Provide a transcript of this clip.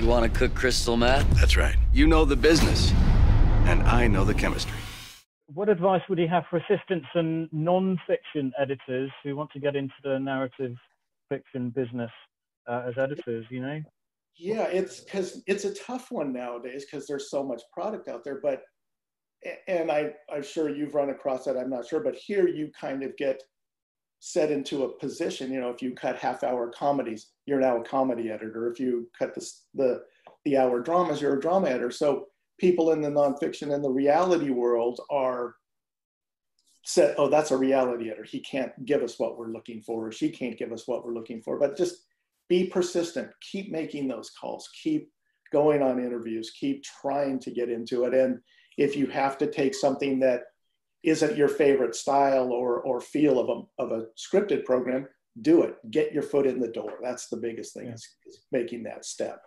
You want to cook crystal meth? That's right. You know the business, and I know the chemistry. What advice would you have for assistants and non-fiction editors who want to get into the narrative fiction business uh, as editors? You know. Yeah, it's because it's a tough one nowadays because there's so much product out there. But and I I'm sure you've run across that. I'm not sure, but here you kind of get set into a position. You know, if you cut half hour comedies, you're now a comedy editor. If you cut the the the hour dramas, you're a drama editor. So people in the nonfiction and the reality world are said, oh, that's a reality editor. He can't give us what we're looking for, or she can't give us what we're looking for. But just be persistent, keep making those calls, keep going on interviews, keep trying to get into it. And if you have to take something that isn't your favorite style or, or feel of a, of a scripted program, do it. Get your foot in the door. That's the biggest thing yeah. is, is making that step.